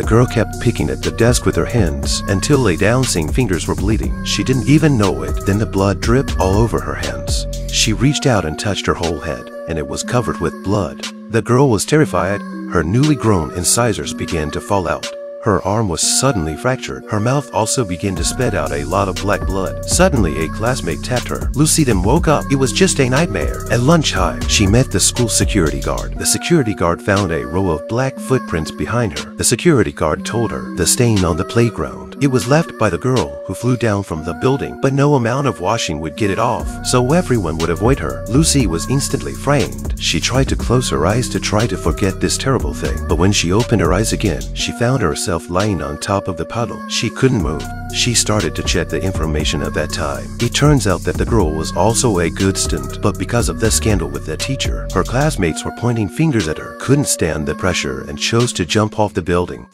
The girl kept picking at the desk with her hands until down seeing fingers were bleeding. She didn't even know it. Then the blood dripped all over her hands. She reached out and touched her whole head, and it was covered with blood. The girl was terrified. Her newly grown incisors began to fall out. Her arm was suddenly fractured. Her mouth also began to spit out a lot of black blood. Suddenly, a classmate tapped her. Lucy then woke up. It was just a nightmare. At lunchtime, she met the school security guard. The security guard found a row of black footprints behind her. The security guard told her the stain on the playground. It was left by the girl who flew down from the building, but no amount of washing would get it off, so everyone would avoid her. Lucy was instantly frightened. She tried to close her eyes to try to forget this terrible thing, but when she opened her eyes again, she found herself lying on top of the puddle. She couldn't move. She started to check the information at that time. It turns out that the girl was also a good student, but because of the scandal with the teacher, her classmates were pointing fingers at her, couldn't stand the pressure, and chose to jump off the building.